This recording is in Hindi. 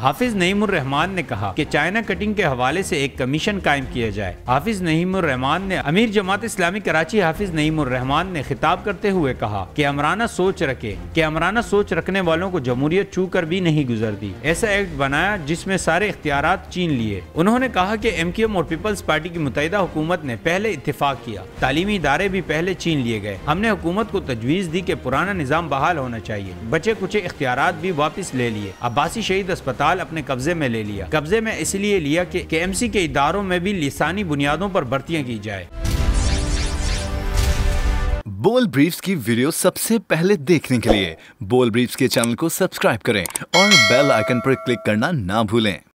हाफिज नईमुर रहमान ने कहा कि चाइना कटिंग के हवाले से एक कमीशन कायम किया जाए। हाफिज नईमुर रहमान ने अमीर जमात इस्लामी कराची हाफिज नईमुर रहमान ने खिताब करते हुए कहा कि अमराना सोच रखे, कि अमराना सोच रखने वालों को जमहूरियत छू कर भी नहीं गुजरती। ऐसा एक्ट बनाया जिसमें सारे इख्तियार चीन लिए। उन्होंने कहा की एम क्यू एम और पीपल्स पार्टी की मुतहदा हुकूमत ने पहले इतफाक किया। तालीमी इदारे भी पहले चीन लिए गए। हमने हुकूमत को तजवीज दी कि पुराना निज़ाम बहाल होना चाहिए। बचे कुछ इख्तियार भी वापस ले लिए। अब्बासी शहीद अस्पताल अपने कब्जे में ले लिया। कब्जे में इसलिए लिया कि एम सी के इदारों में भी लिसानी बुनियादों पर भर्तियाँ की जाए। बोल ब्रीफ्स की वीडियो सबसे पहले देखने के लिए बोल ब्रीफ्स के चैनल को सब्सक्राइब करें और बेल आइकन पर क्लिक करना ना भूलें।